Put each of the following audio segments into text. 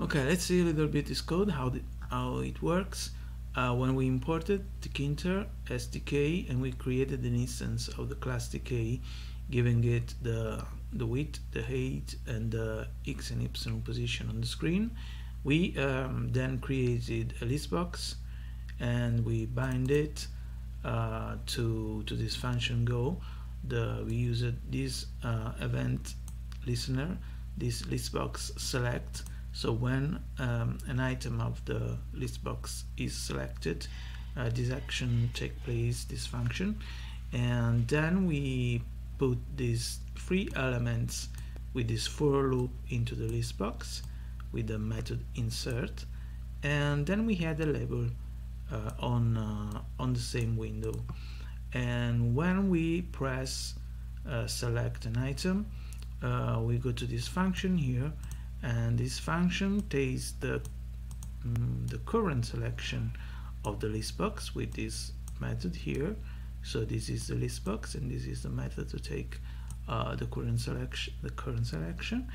Okay, let's see a little bit this code, how, the, how it works. Uh, when we imported the Tkinter as tk and we created an instance of the class Tk, giving it the, the width, the height, and the x and y position on the screen, we um, then created a list box and we bind it uh, to, to this function go. The, we used this uh, event listener, this list box select, so when um, an item of the list box is selected, uh, this action take place, this function, and then we put these three elements with this for loop into the list box with the method insert, and then we had a label uh, on uh, on the same window. And when we press uh, select an item, uh, we go to this function here and this function takes the um, the current selection of the list box with this method here. So this is the list box and this is the method to take uh, the current selection the current selection.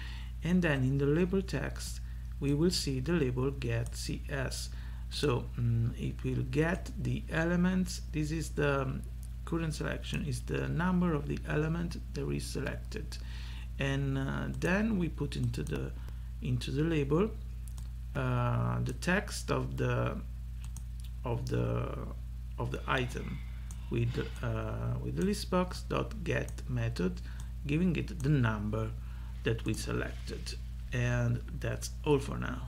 And then in the label text we will see the label get cs so um, it will get the elements. This is the um, current selection is the number of the element that is selected. And uh, then we put into the into the label uh, the text of the of the of the item with uh, with the listbox dot get method giving it the number that we selected. And that's all for now